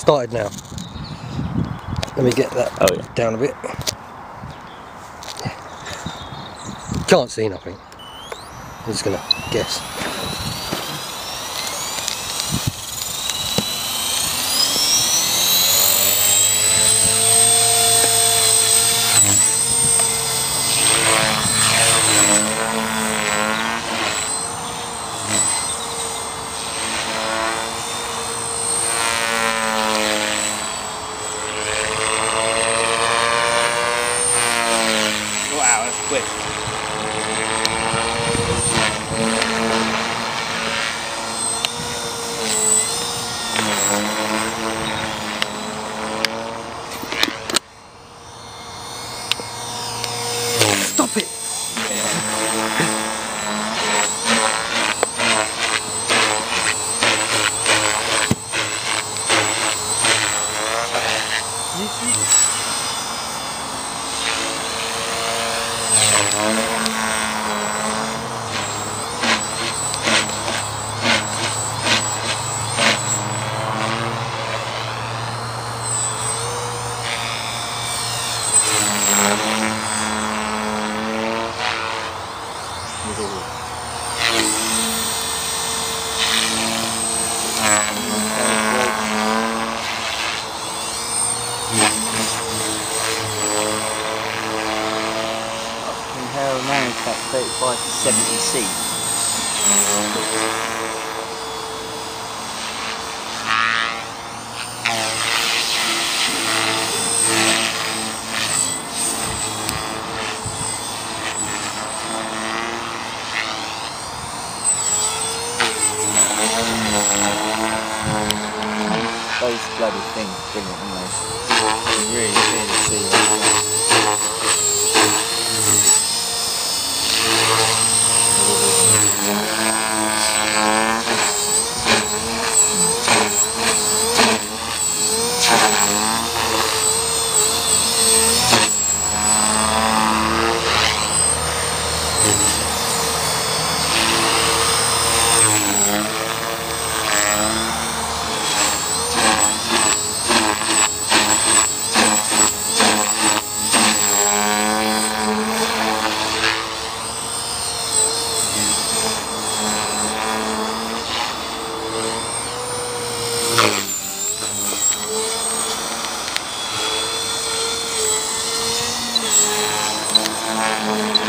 started now. Let me get that Oh, yeah. down a bit. Can't see nothing. I'm just gonna guess. Quick. Stop it! And how now it's about 35 to 70 C. Those bloody things brilliant, aren't they? Really, really see that. Mm-hmm.